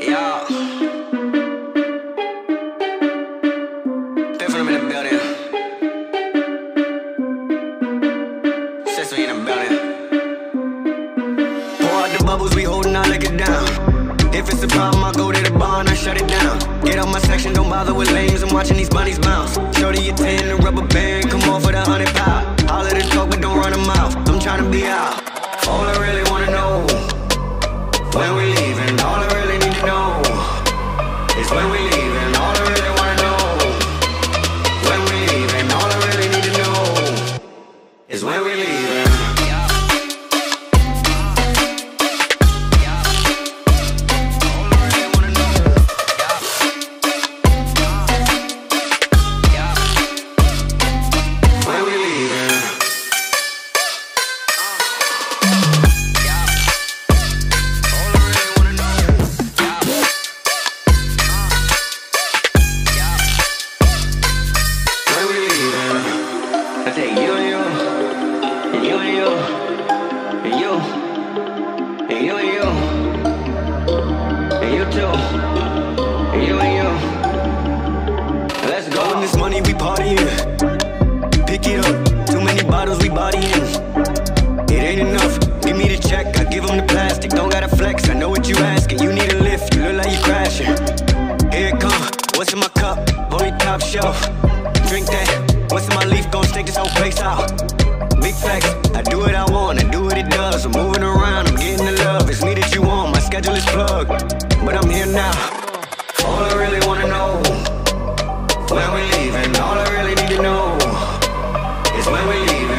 Yeah. I'm in the building. In the building. Pour out the bubbles, we holding down. If it's a problem, I go to the bar and I shut it down. Get out my section, don't bother with. I'm watching these bunnies bounce. Shorty, you 10, the rubber band, come off with a hundred pound. We leaving. I take you you, and you you, and you, and you and you, too, you and you. Let's go. This money we partying. Pick it up. Too many bottles we bodying. It ain't enough. Give me the check. I give the plastic. Don't gotta flex. I know what you asking. You need a lift. You look like you crashing. Here it come. What's in my cup? Only top shelf. Drink that. What's in my leaf? Gon' stake this whole place out. Big facts. I do what I want. I do what it does. I'm moving around. I'm getting the love. It's me that you want. My schedule is plugged. But I'm here now. All I really wanna know. When we leaving, all I really need to know is when we leaving.